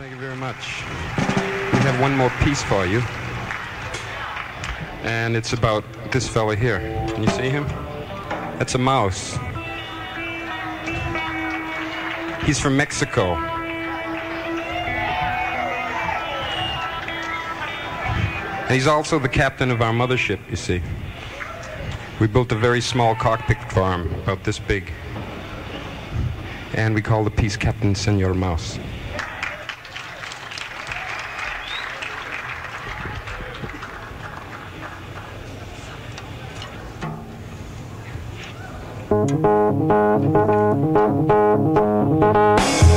Thank you very much. We have one more piece for you. And it's about this fella here. Can you see him? That's a mouse. He's from Mexico. And he's also the captain of our mothership, you see. We built a very small cockpit for him, about this big. And we call the piece Captain Senor Mouse. Thank you.